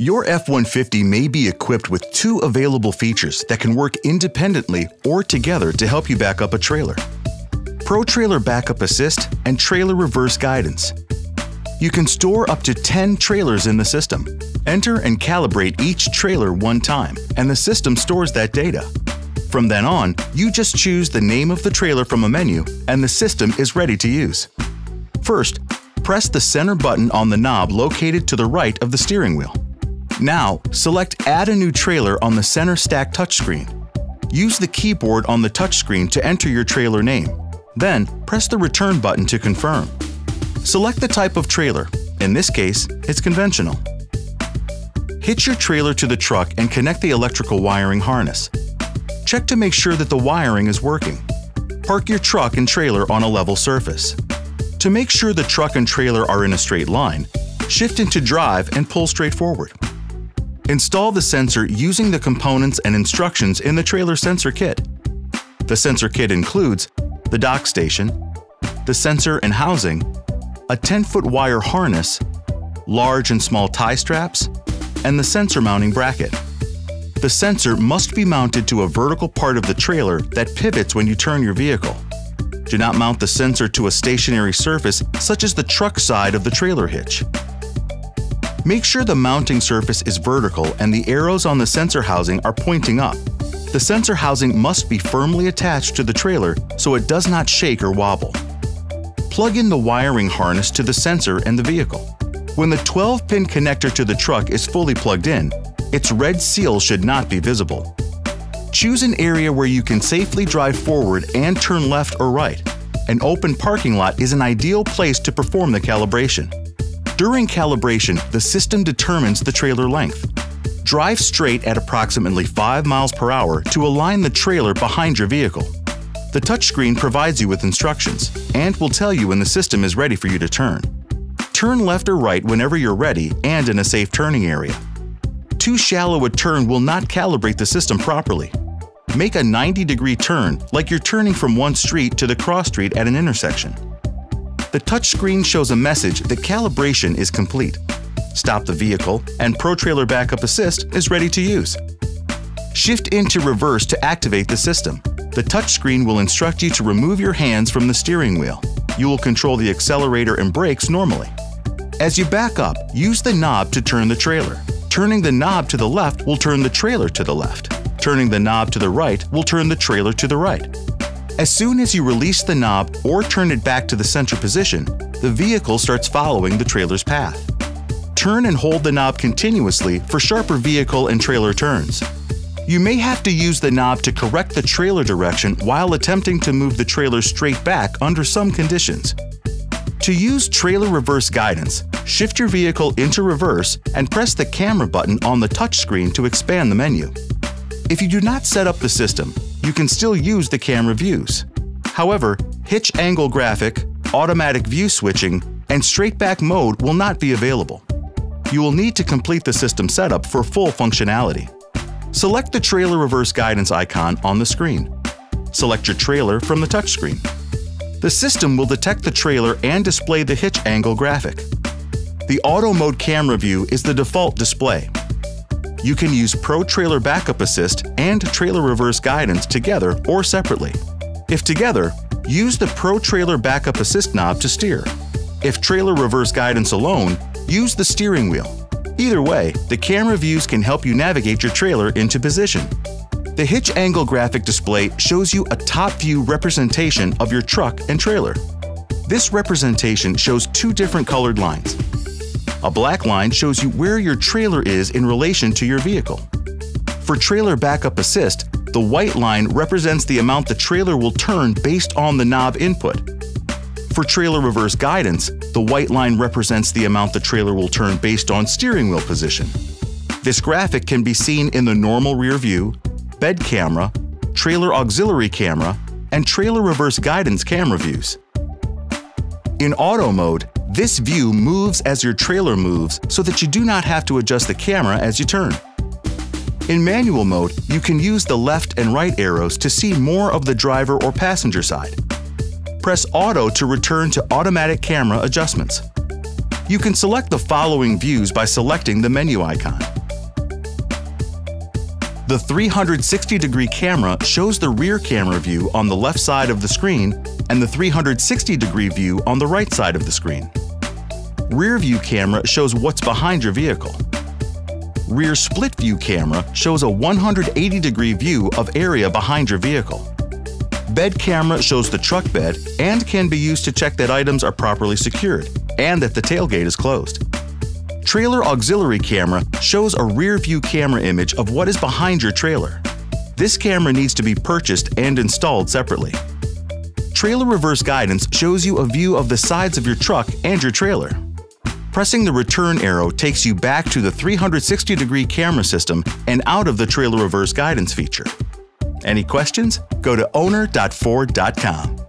Your F-150 may be equipped with two available features that can work independently or together to help you back up a trailer. Pro Trailer Backup Assist and Trailer Reverse Guidance. You can store up to 10 trailers in the system. Enter and calibrate each trailer one time, and the system stores that data. From then on, you just choose the name of the trailer from a menu, and the system is ready to use. First, press the center button on the knob located to the right of the steering wheel. Now, select Add a new trailer on the center stack touchscreen. Use the keyboard on the touchscreen to enter your trailer name. Then, press the Return button to confirm. Select the type of trailer, in this case, it's conventional. Hitch your trailer to the truck and connect the electrical wiring harness. Check to make sure that the wiring is working. Park your truck and trailer on a level surface. To make sure the truck and trailer are in a straight line, shift into drive and pull straight forward. Install the sensor using the components and instructions in the trailer sensor kit. The sensor kit includes the dock station, the sensor and housing, a 10-foot wire harness, large and small tie straps, and the sensor mounting bracket. The sensor must be mounted to a vertical part of the trailer that pivots when you turn your vehicle. Do not mount the sensor to a stationary surface such as the truck side of the trailer hitch. Make sure the mounting surface is vertical and the arrows on the sensor housing are pointing up. The sensor housing must be firmly attached to the trailer so it does not shake or wobble. Plug in the wiring harness to the sensor and the vehicle. When the 12-pin connector to the truck is fully plugged in, its red seal should not be visible. Choose an area where you can safely drive forward and turn left or right. An open parking lot is an ideal place to perform the calibration. During calibration, the system determines the trailer length. Drive straight at approximately 5 miles per hour to align the trailer behind your vehicle. The touchscreen provides you with instructions and will tell you when the system is ready for you to turn. Turn left or right whenever you're ready and in a safe turning area. Too shallow a turn will not calibrate the system properly. Make a 90 degree turn like you're turning from one street to the cross street at an intersection. The touchscreen shows a message that calibration is complete. Stop the vehicle and Pro Trailer Backup Assist is ready to use. Shift into reverse to activate the system. The touchscreen will instruct you to remove your hands from the steering wheel. You will control the accelerator and brakes normally. As you back up, use the knob to turn the trailer. Turning the knob to the left will turn the trailer to the left. Turning the knob to the right will turn the trailer to the right. As soon as you release the knob or turn it back to the center position, the vehicle starts following the trailer's path. Turn and hold the knob continuously for sharper vehicle and trailer turns. You may have to use the knob to correct the trailer direction while attempting to move the trailer straight back under some conditions. To use trailer reverse guidance, shift your vehicle into reverse and press the camera button on the touchscreen to expand the menu. If you do not set up the system, you can still use the camera views. However, hitch angle graphic, automatic view switching, and straight back mode will not be available. You will need to complete the system setup for full functionality. Select the trailer reverse guidance icon on the screen. Select your trailer from the touchscreen. The system will detect the trailer and display the hitch angle graphic. The Auto Mode camera view is the default display. You can use Pro Trailer Backup Assist and Trailer Reverse Guidance together or separately. If together, use the Pro Trailer Backup Assist knob to steer. If Trailer Reverse Guidance alone, use the steering wheel. Either way, the camera views can help you navigate your trailer into position. The hitch angle graphic display shows you a top view representation of your truck and trailer. This representation shows two different colored lines. A black line shows you where your trailer is in relation to your vehicle. For Trailer Backup Assist, the white line represents the amount the trailer will turn based on the knob input. For Trailer Reverse Guidance, the white line represents the amount the trailer will turn based on steering wheel position. This graphic can be seen in the normal rear view, bed camera, trailer auxiliary camera, and trailer reverse guidance camera views. In auto mode, this view moves as your trailer moves so that you do not have to adjust the camera as you turn. In manual mode, you can use the left and right arrows to see more of the driver or passenger side press Auto to return to automatic camera adjustments. You can select the following views by selecting the menu icon. The 360 degree camera shows the rear camera view on the left side of the screen and the 360 degree view on the right side of the screen. Rear view camera shows what's behind your vehicle. Rear split view camera shows a 180 degree view of area behind your vehicle. Bed camera shows the truck bed and can be used to check that items are properly secured and that the tailgate is closed. Trailer auxiliary camera shows a rear view camera image of what is behind your trailer. This camera needs to be purchased and installed separately. Trailer reverse guidance shows you a view of the sides of your truck and your trailer. Pressing the return arrow takes you back to the 360 degree camera system and out of the trailer reverse guidance feature. Any questions? Go to owner.ford.com.